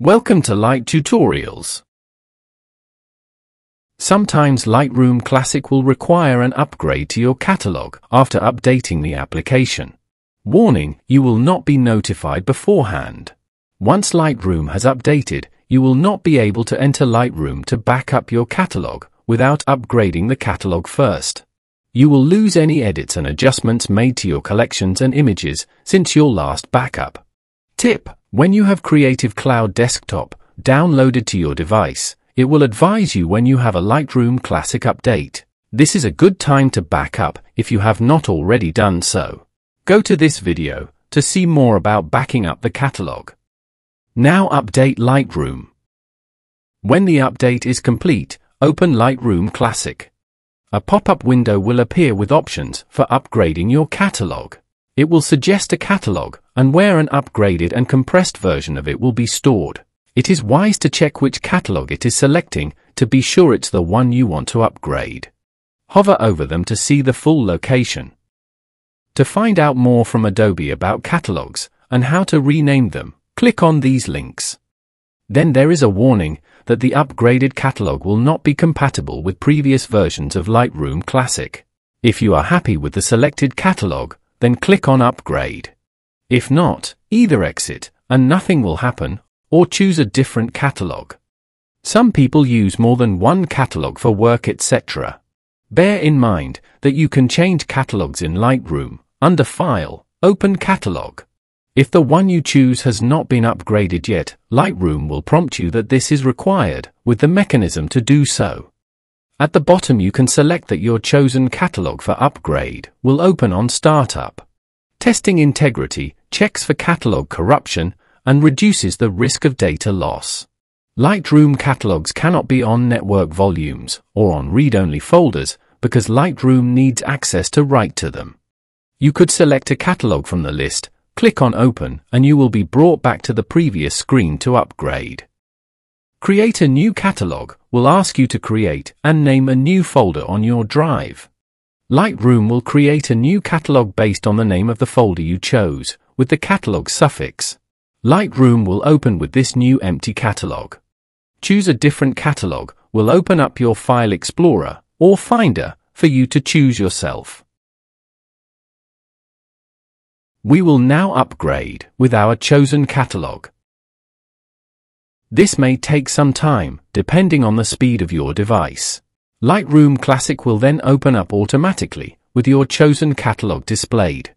Welcome to Light Tutorials. Sometimes Lightroom Classic will require an upgrade to your catalog after updating the application. Warning, you will not be notified beforehand. Once Lightroom has updated, you will not be able to enter Lightroom to back up your catalog without upgrading the catalog first. You will lose any edits and adjustments made to your collections and images since your last backup. Tip, when you have Creative Cloud Desktop downloaded to your device, it will advise you when you have a Lightroom Classic update. This is a good time to back up if you have not already done so. Go to this video to see more about backing up the catalog. Now update Lightroom. When the update is complete, open Lightroom Classic. A pop-up window will appear with options for upgrading your catalog. It will suggest a catalog and where an upgraded and compressed version of it will be stored. It is wise to check which catalog it is selecting to be sure it's the one you want to upgrade. Hover over them to see the full location. To find out more from Adobe about catalogs and how to rename them, click on these links. Then there is a warning that the upgraded catalog will not be compatible with previous versions of Lightroom Classic. If you are happy with the selected catalog, then click on Upgrade. If not, either exit and nothing will happen, or choose a different catalog. Some people use more than one catalog for work etc. Bear in mind that you can change catalogs in Lightroom, under File, Open Catalog. If the one you choose has not been upgraded yet, Lightroom will prompt you that this is required, with the mechanism to do so. At the bottom you can select that your chosen catalog for upgrade will open on startup. Testing integrity checks for catalog corruption and reduces the risk of data loss. Lightroom catalogs cannot be on network volumes or on read-only folders because Lightroom needs access to write to them. You could select a catalog from the list, click on Open, and you will be brought back to the previous screen to upgrade. Create a new catalog will ask you to create and name a new folder on your drive. Lightroom will create a new catalog based on the name of the folder you chose, with the catalog suffix. Lightroom will open with this new empty catalog. Choose a different catalog will open up your File Explorer or Finder for you to choose yourself. We will now upgrade with our chosen catalog. This may take some time, depending on the speed of your device. Lightroom Classic will then open up automatically, with your chosen catalog displayed.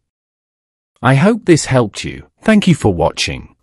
I hope this helped you. Thank you for watching.